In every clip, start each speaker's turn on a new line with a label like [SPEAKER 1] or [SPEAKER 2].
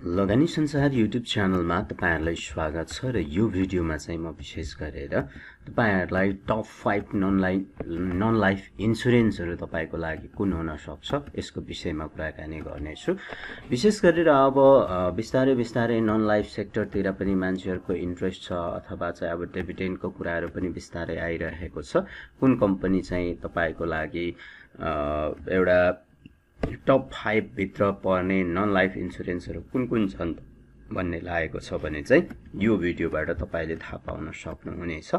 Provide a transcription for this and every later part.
[SPEAKER 1] लगानी संसार युट्युब च्यानलमा तपाईँहरूलाई स्वागत छ र यो भिडियोमा चाहिँ म विशेष गरेर तपाईँहरूलाई top five non life non life इन्सुरेन्सहरू तपाईँको लागि कुन हुन सक्छ यसको विषयमा कुराकानी गर्नेछु। विशेष गरेर अब बिस्तारै बिस्तारै नन लाइफ सेक्टरतिर पनि मान्छेहरूको इन्ट्रेस्ट छ अथवा चाहिँ अब डेबिडेन्टको कुराहरू पनि बिस्तारै आइरहेको छ। कुन कम्पनी चाहिँ तपाईँको लागि एउटा टप फाइभभित्र पर्ने नन लाइफ इन्सुरेन्सहरू कुन कुन छन् भन्ने लागेको छ भने चाहिँ यो भिडियोबाट तपाईँले थाहा पाउन सक्नुहुनेछ।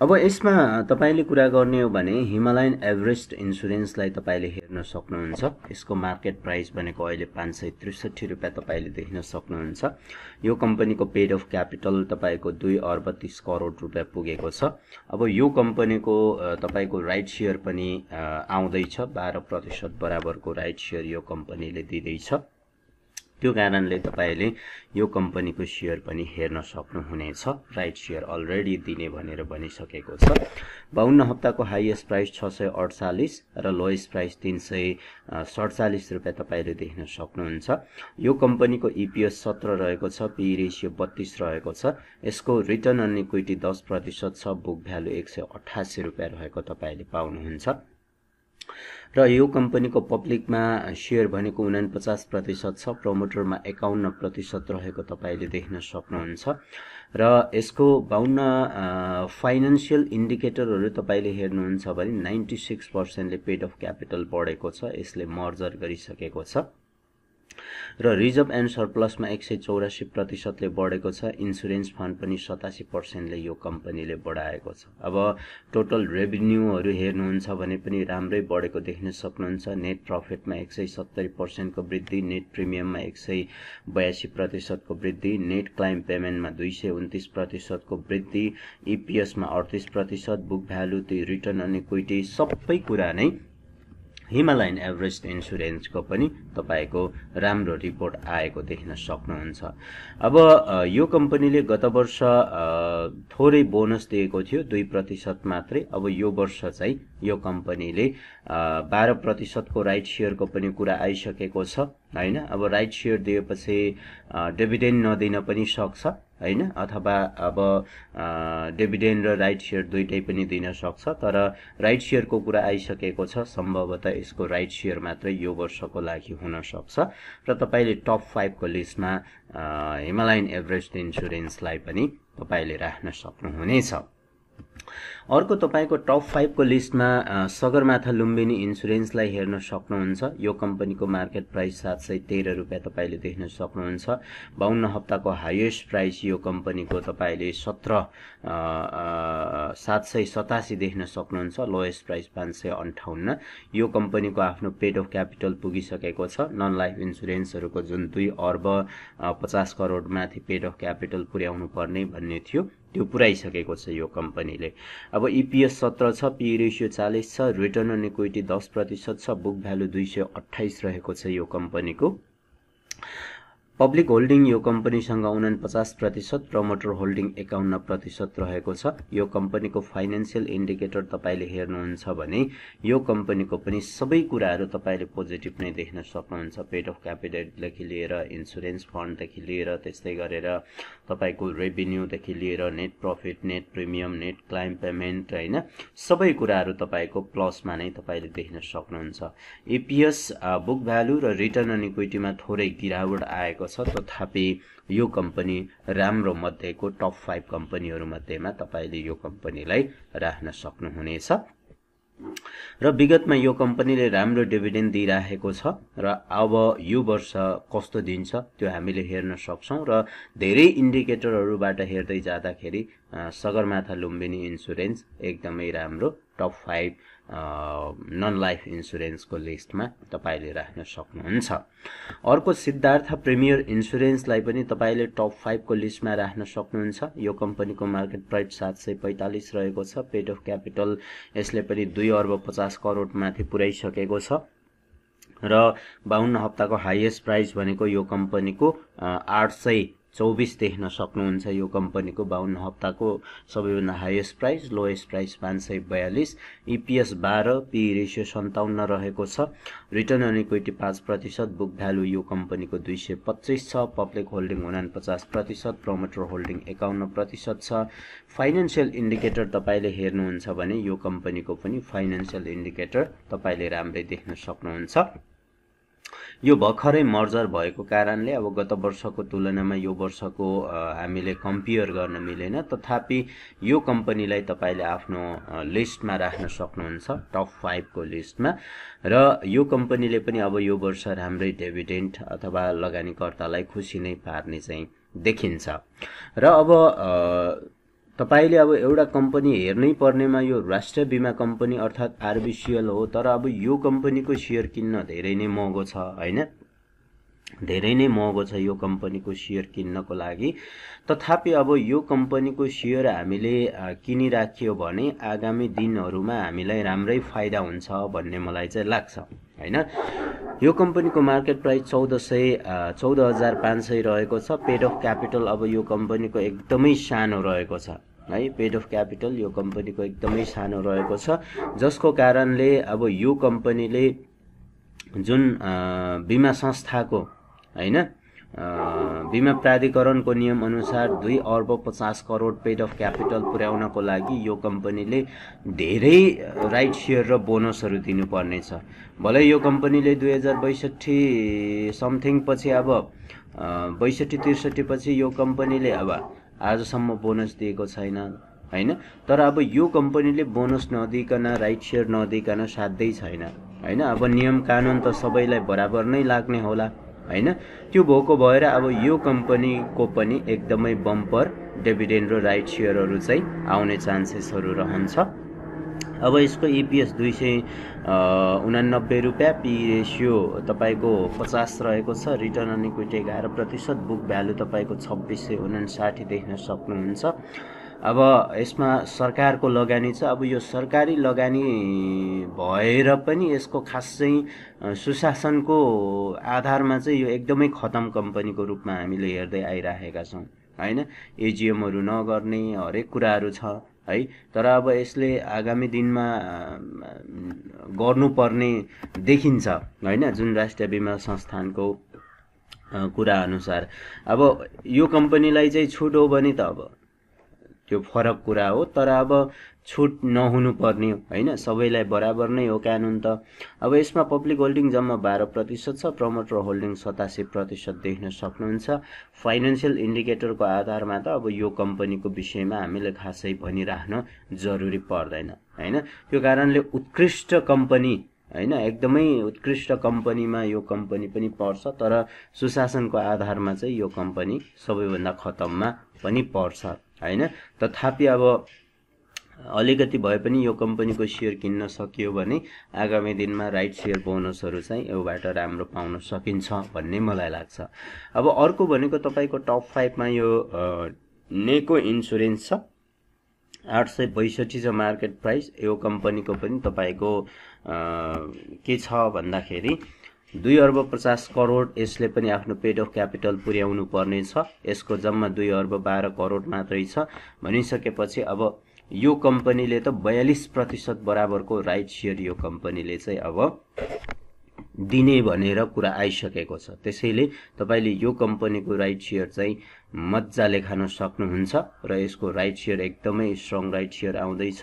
[SPEAKER 1] अब यसमा तपाईँले कुरा गर्ने हो भने हिमालयन एभरेस्ट इन्सुरेन्सलाई तपाईँले हेर्न सक्नुहुन्छ। यसको मार्केट प्राइस भनेको अहिले पाँच सय त्रिसठी रुपियाँ तपाईँले देख्न सक्नुहुन्छ। यो कम्पनीको पेड अफ क्यापिटल तपाईँको दुई अर्ब तिस करोड रुपियाँ पुगेको छ। अब यो कम्पनीको तपाईँको राइट सेयर पनि आउँदैछ। बाह्र प्रतिशत बराबरको राइट सेयर यो कम्पनीले दिँदैछ। त्यो कारणले तपाईँले यो कम्पनीको सेयर पनि हेर्न सक्नुहुनेछ। राइट सेयर अलरेडी दिने भनेर भनिसकेको छ। बाहन्न हप्ताको हाइएस्ट प्राइस छ सय अडचालिस र लोएस्ट प्राइस तिन सय सडचालिस रुपियाँ तपाईँले देख्न सक्नुहुन्छ। यो कम्पनीको इपिएस सत्र रहेको छ पी रेसियो बत्तिस रहेको छ। यसको रिटर्न अन इक्विटी दस प्रतिशत छ बुक भ्यालु एक सय अठासी रुपियाँ रहेको तपाईँले पाउनुहुन्छ। र यो कम्पनीको पब्लिकमा सेयर भनेको उनापचास प्रतिशत छ प्रमोटरमा एकाउन्न प्रतिशत रहेको तपाईँले देख्न सक्नुहुन्छ। र यसको बाहन्न फाइनेन्सियल इन्डिकेटरहरू तपाईँले हेर्नुहुन्छ भने नाइन्टी सिक्स पर्सेन्टले पेड अफ क्यापिटल बढेको छ यसले मर्जर गरिसकेको छ। र रिजर्भ एन्ड सरप्लसमा एक सय चौरासी प्रतिशतले बढेको छ। इन्सुरेन्स फन्ड पनि सतासी पर्सेन्टले यो कम्पनीले बढाएको छ। अब टोटल रेभिन्यूहरू हेर्नुहुन्छ भने पनि राम्रै बढेको देख्न सक्नुहुन्छ। नेट प्रफिटमा एक सय सत्तरी पर्सेन्टको वृद्धि नेट प्रिमियममा एक सय बयासी प्रतिशतको वृद्धि नेट क्लाइम पेमेन्टमा दुई सय उन्तिस प्रतिशतको वृद्धि इपिएसमा अडतिस प्रतिशत बुक भ्यालु त्यो रिटर्न अन इक्विटी सबै कुरा नै हिमालयन एभरेस्ट इन्सुरेन्सको पनि तपाईँको राम्रो रिपोर्ट आएको देख्न सक्नुहुन्छ। अब यो कम्पनीले गत वर्ष थोरै बोनस दिएको थियो दुई प्रतिशत मात्रै। अब यो वर्ष चाहिँ यो कम्पनीले बाह्र प्रतिशतको राइट सेयरको पनि कुरा आइसकेको छ होइन? अब राइट सेयर दिएपछि डिभिडेन्ड नदिन पनि सक्छ। होइन? अथवा अब डिभिडेन्ड र राइट सेयर दुइटै पनि दिन सक्छ तर राइट सेयरको कुरा आइसकेको छ सम्भवतः यसको राइट सेयर मात्रै यो वर्षको लागि हुनसक्छ र तपाईँले टप फाइभको लिस्टमा हिमालयन एभरेस्ट इन्सुरेन्सलाई पनि तपाईँले राख्न सक्नुहुनेछ। अर्को तपाईँको टप फाइभको लिस्टमा सगरमाथा लुम्बिनी इन्सुरेन्सलाई हेर्न सक्नुहुन्छ। यो कम्पनीको मार्केट प्राइस सात सय तेह्र रुपियाँ तपाईँले देख्न सक्नुहुन्छ। बाहन्न हप्ताको हाइएस्ट प्राइस यो कम्पनीको तपाईँले सत्र सात सय सतासी देख्न सक्नुहुन्छ। लोएस्ट प्राइस पाँच सय अन्ठाउन्न। यो कम्पनीको आफ्नो पेड अफ क्यापिटल पुगिसकेको छ। नन लाइफ इन्सुरेन्सहरूको जुन दुई अर्ब पचास करोड माथि पेड अफ क्यापिटल पुर्याउनु पर्ने भन्ने थियो। त्यो पुऱ्याइसकेको छ यो कम्पनीले। अब इपिएस सत्र छ पी रेसियो चालिस छ रिटर्न अन इक्विटी दस प्रतिशत छ बुक भ्यालु दुई सय अठाइस रहेको छ यो कम्पनीको। पब्लिक होल्डिङ यो कम्पनीसँग उनापचास प्रतिशत प्रमोटर होल्डिङ एकाउन्न प्रतिशत रहेको छ। यो कम्पनीको फाइनेन्सियल इन्डिकेटर तपाईँले हेर्नुहुन्छ भने यो कम्पनीको पनि सबै कुराहरू तपाईँले पोजिटिभ नै देख्न सक्नुहुन्छ। पेड अफ क्यापिटलदेखि लिएर इन्सुरेन्स फन्डदेखि लिएर त्यस्तै गरेर तपाईँको रेभिन्यूदेखि लिएर net profit net premium net claim payment होइन सबै कुराहरू तपाईँको प्लसमा नै तपाईँले देख्न सक्नुहुन्छ। इपिएस बुक भ्यालु र रिटर्न अन इक्विटीमा थोरै गिरावट आएको छ तथापि यो कम्पनी राम्रो मध्येको टप फाइभ कम्पनीहरूमध्येमा तपाईँले यो कम्पनीलाई राख्न सक्नुहुनेछ। र विगतमा यो कम्पनीले राम्रो डिभिडेन्ड दिइराखेको छ र अब यो वर्ष कस्तो दिन्छ त्यो हामीले हेर्न सक्छौँ र धेरै इन्डिकेटरहरूबाट हेर्दै जाँदाखेरि सगरमाथा लुम्बिनी इन्सुरेन्स एकदमै राम्रो टप फाइभ नन लाइफ इन्सुरेन्सको लिस्टमा तपाईँले राख्न सक्नुहुन्छ। अर्को सिद्धार्थ प्रिमियर इन्सुरेन्सलाई पनि तपाईँले टप फाइभको लिस्टमा राख्न सक्नुहुन्छ। यो कम्पनीको मार्केट प्राइस सात सय पैँतालिस रहेको छ। पेड अफ क्यापिटल यसले पनि दुई अर्ब पचास करोडमाथि पुर्याइसकेको छ। र बाहन्न हप्ताको हाइएस्ट प्राइस भनेको यो कम्पनीको आठ सय चौबिस देख्न सक्नुहुन्छ यो कम्पनीको बाहन्न हप्ताको सबैभन्दा हाइएस्ट प्राइस लोएस्ट प्राइस पाँच सय बयालिस इपिएस बाह्र पी रेसियो सन्ताउन्न रहेको छ। रिटर्न अन इक्विटी पाँच प्रतिशत बुक भ्यालु यो कम्पनीको दुई सय पच्चिस छ। पब्लिक होल्डिङ उनापचास प्रतिशत प्रमोटर होल्डिङ एकाउन्न प्रतिशत छ। फाइनेन्सियल इन्डिकेटर तपाईँले हेर्नुहुन्छ भने यो कम्पनीको पनि फाइनेन्सियल इन्डिकेटर तपाईँले राम्रै देख्न सक्नुहुन्छ। यो भर्खरै मर्जर भएको कारणले अब गत वर्षको तुलनामा यो वर्षको हामीले कम्पेयर गर्न मिलेन। तथापि यो कम्पनीलाई तपाईँले आफ्नो लिस्टमा राख्न सक्नुहुन्छ टप फाइभको लिस्टमा। र यो कम्पनीले पनि अब यो वर्ष राम्रै डेभिडेन्ट अथवा लगानीकर्तालाई खुसी नै पार्ने चाहिँ देखिन्छ। र अब तपाईँले अब एउटा कम्पनी हेर्नै पर्नेमा यो राष्ट्रिय बिमा कम्पनी अर्थात् आरबिसिएल हो तर अब यो कम्पनीको सेयर किन्न धेरै नै महँगो छ होइन? धेरै नै महँगो छ यो कम्पनीको सेयर किन्नको लागि। तथापि अब यो कम्पनीको सेयर हामीले किनिराखियो भने आगामी दिनहरूमा हामीलाई राम्रै फाइदा हुन्छ भन्ने मलाई चाहिँ लाग्छ होइन? यो कम्पनीको मार्केट प्राइस चौध सय चौध हजार पाँच सय रहेको छ। पेड अफ क्यापिटल अब यो कम्पनीको एकदमै सानो रहेको छ है? पेड अफ क्यापिटल यो कम्पनीको एकदमै सानो रहेको छ। जसको कारणले अब यो कम्पनीले जुन बिमा संस्थाको होइन? बिमा प्राधिकरणको नियमअनुसार दुई अर्ब पचास करोड पेड अफ क्यापिटल पुर्याउनको लागि यो कम्पनीले धेरै राइट सेयर र बोनसहरू दिनुपर्नेछ। भलै यो कम्पनीले दुई हजार बैसठी समथिङ पछि अब बैसठी त्रिसठी पछि यो कम्पनीले अब आजसम्म बोनस दिएको छैन होइन? तर अब यो कम्पनीले बोनस नदिकन राइट सेयर नदिकन साध्यै छैन होइन? अब नियम कानुन त सबैलाई बराबर नै लाग्ने होला। होइन? त्यो भएको भएर अब यो कम्पनीको पनि एकदमै बम्पर डेभिडेन्ड र राइट सेयरहरू चाहिँ आउने चान्सेसहरू रहन्छ। अब यसको इपिएस दुई सय उनानब्बे रुपियाँ पी रेसियो तपाईँको पचास रहेको छ रिटर्न अन इक्विटी एघार प्रतिशत बुक भ्यालु तपाईँको छब्बिस सय उनासाठी देख्न सक्नुहुन्छ। अब यसमा सरकारको लगानी छ। अब यो सरकारी लगानी भएर पनि यसको खास चाहिँ सुशासनको आधारमा चाहिँ यो एकदमै खतम कम्पनीको रूपमा हामीले हेर्दै आइराखेका छौँ होइन? एजिएमहरू नगर्ने हरेक कुराहरू छ है? तर अब यसले आगामी दिनमा गर्नुपर्ने देखिन्छ होइन? जुन राष्ट्रिय बिमा संस्थानको कुराअनुसार अब यो कम्पनीलाई चाहिँ छुट हो भने त अब त्यो फरक कुरा हो तर अब छुट नहुनुपर्ने होइन? सबैलाई बराबर नै हो कानुन त। अब यसमा पब्लिक होल्डिङ जम्मा बाह्र प्रतिशत छ प्रमोटर होल्डिङ सतासी प्रतिशत देख्न सक्नुहुन्छ। फाइनेन्सियल इन्डिकेटरको आधारमा त अब यो कम्पनीको विषयमा हामीले खासै भनिराख्न जरुरी पर्दैन होइन? त्यो कारणले उत्कृष्ट कम्पनी होइन? एकदमै उत्कृष्ट कम्पनीमा यो कम्पनी पनि पर्छ तर सुशासनको आधारमा चाहिँ यो कम्पनी सबैभन्दा खतममा पनि पर्छ। होइन? तथापि अब अलिकति भए पनि यो कम्पनीको सेयर किन्न सकियो भने आगामी दिनमा राइट सेयर बोनसहरू चाहिँ योबाट राम्रो पाउन सकिन्छ भन्ने मलाई लाग्छ। अब अर्को भनेको तपाईँको टप फाइभमा यो नेको इन्सुरेन्स छ। आठ सय बैसठी छ मार्केट प्राइस। यो कम्पनीको पनि तपाईँको के छ भन्दाखेरि दुई अर्ब पचास करोड यसले पनि आफ्नो पेड अफ क्यापिटल पुर्याउनु पर्ने छ। यसको जम्मा दुई अर्ब बाह्र करोड मात्रै छ। भनिसकेपछि अब यो कम्पनीले त बयालिस प्रतिशत बराबरको राइट सेयर यो कम्पनीले चाहिँ अब दिने भनेर कुरा आइसकेको छ। त्यसैले तपाईँले यो कम्पनीको राइट सेयर चाहिँ मजाले खान सक्नुहुन्छ र यसको राइट सेयर एकदमै स्ट्रङ राइट सेयर आउँदैछ।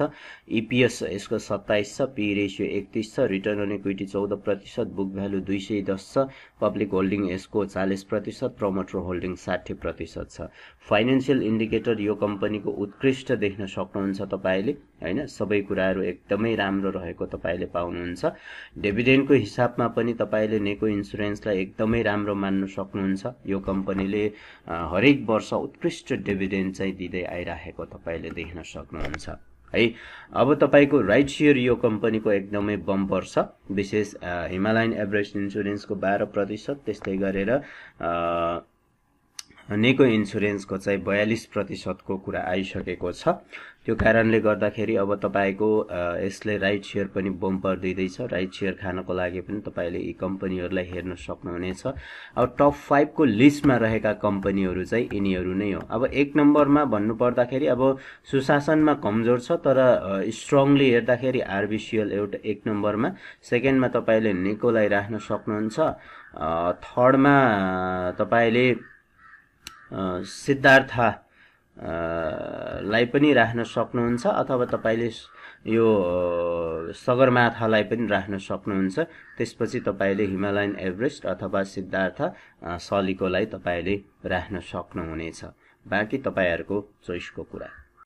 [SPEAKER 1] इपिएस यसको सत्ताइस छ पी रेसियो एकतिस छ रिटर्न अन इक्विटी चौध प्रतिशत बुक भ्यालु दुई सय दस छ पब्लिक होल्डिङ यसको चालिस प्रतिशत प्रमोटर होल्डिङ साठी प्रतिशत छ। फाइनेन्सियल इन्डिकेटर यो कम्पनीको उत्कृष्ट देख्न सक्नुहुन्छ तपाईँले होइन? सबै कुराहरू एकदमै राम्रो रहेको तपाईँले पाउनुहुन्छ। डेभिडेन्डको हिसाबमा पनि तपाईँले नेको इन्सुरेन्सलाई एकदमै राम्रो मान्न सक्नुहुन्छ। यो कम्पनीले हरेक हरेक वर्ष उत्कृष्ट डिभिडेन्ड चाहिँ दिँदै आइराखेको तपाईँले देख्न सक्नुहुन्छ। है अब तपाईँको राइट सेयर यो कम्पनीको एकदमै बम्पर छ। विशेष हिमालयन एभरेज इन्सुरेन्सको बाह्र प्रतिशत त्यस्तै गरेर नेको इन्सुरेन्सको चाहिँ बयालिस प्रतिशतको कुरा आइसकेको छ। त्यो कारणले गर्दाखेरि अब तपाईँको यसले राइट सेयर पनि बम्पर दिँदैछ। राइट सेयर खानको लागि पनि तपाईँले यी कम्पनीहरूलाई हेर्न सक्नुहुनेछ। अब टप फाइभको लिस्टमा रहेका कम्पनीहरू चाहिँ यिनीहरू नै हो। अब एक नम्बरमा भन्नुपर्दाखेरि अब सुशासनमा कमजोर छ तर स्ट्रङली हेर्दाखेरि आरबिसिएल एउटा एक नम्बरमा। सेकेन्डमा तपाईँले निकोलाई राख्न सक्नुहुन्छ। थर्डमा तपाईँले सिद्धार्थ लाई पनि राख्न सक्नुहुन्छ अथवा तपाईँले यो सगरमाथालाई पनि राख्न सक्नुहुन्छ। त्यसपछि तपाईँले हिमालयन एभरेस्ट अथवा सिद्धार्थ सलिकोलाई तपाईँले राख्न सक्नुहुनेछ। बाँकी तपाईँहरूको चोइसको कुरा।